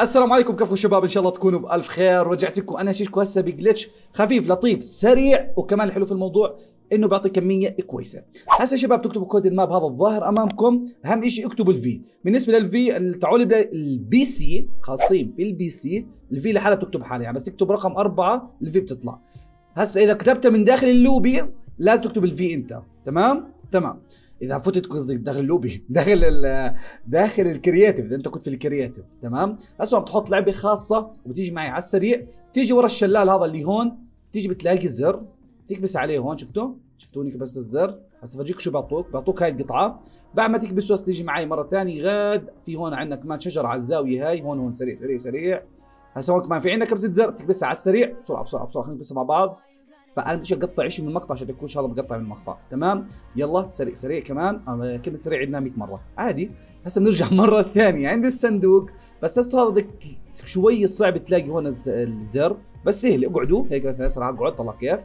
السلام عليكم كيفكم شباب؟ إن شاء الله تكونوا بألف خير. رجعت لكم أنا شيشكو هسه ب glitch خفيف لطيف سريع وكمان الحلو في الموضوع إنه بيعطي كمية كويسة. هسه شباب تكتبوا code ال map هذا الظاهر أمامكم. أهم شيء اكتبوا ال V. بالنسبة لل V تعالوا ال PC. خاصين بال PC. ال V لحالها بتكتب حالها يعني بس تكتب رقم أربعة ال V بتطلع. هسه إذا كتبتها من داخل اللوبي لازم تكتب ال V أنت. تمام؟ تمام. إذا فتت قصدي داخل اللوبي داخل ال داخل ال creative إذا أنت كنت في ال creative تمام؟ هسه بتحط لعبة خاصة وبتيجي معي على السريع تيجي ورا الشلال هذا اللي هون تيجي بتلاقي الزر تكبس عليه هون شفتوا؟ شفتوني كبست الزر؟ هسه فرجيك شو بيعطوك بيعطوك هاي القطعة. بعد ما تكبسه هسه تيجي معي مرة ثانية غاد في هون عندنا كمان شجرة على الزاوية هاي هون هون سريع سريع سريع. هسه هون كمان في عندنا كبسة زر تكبسها على السريع بسرعة بسرعة بسرعة خلينا نكبسها مع بعض. فأنا بديش أقطع شيء من المقطع عشان تكون إن شاء الله بقطع من المقطع. تمام؟ يلا سريع سريع كمان. كلمة سريع عندنا 100 مرة. عادي. هسه بنرجع مرة ثانية. عند الصندوق. بس هسه هذا شوي صعب تلاقي هون الزر. بس سهل. اقعدوا. هيك مثلا أقعد. طلع كيف.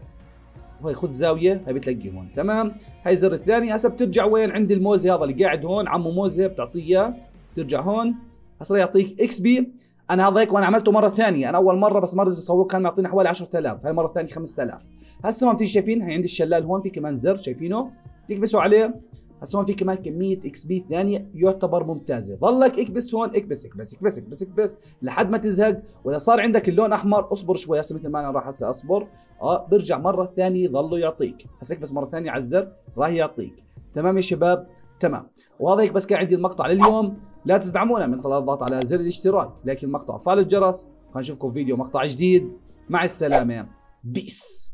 وهي خذ زاوية. هي بتلاقيه هون. تمام؟ هاي الزر الثاني. هسه بترجع وين؟ عند الموزة هذا اللي قاعد هون. عمو موزة بتعطيه. اياه بترجع هون. هسه يعطيك XP. أنا هذا هيك وأنا عملته مرة ثانية. أنا أول مرة بس مره تصور كان معطيني حوالي 10000 هاي المره الثانية 5000 هسه ما بتيجي شايفين؟ هي عندي الشلال هون في كمان زر شايفينه تكبسوا عليه. هسه هون في كمان كمية XP ثانية يعتبر ممتازة. ضلك اكبس هون اكبس اكبس اكبس اكبس اكبس لحد ما تزهق. وإذا صار عندك اللون أحمر اصبر شوي. هسه مثل ما أنا راح هسه أصبر. آه برجع مرة ثانية ضله يعطيك. هسه اكبس مرة ثانية على الزر راح يعطيك. تمام يا شباب؟ تمام. وهذا هيك بس كان عندي المقطع لليوم. لا تدعمونا من خلال الضغط على زر الاشتراك. لكن مقطع فعل الجرس. نشوفكم فيديو مقطع جديد. مع السلامة. بيس